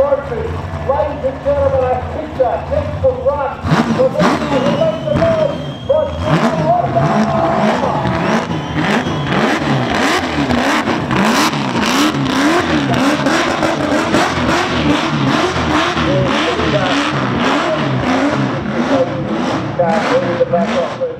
Ladies and gentlemen, takes the. For the the the back off.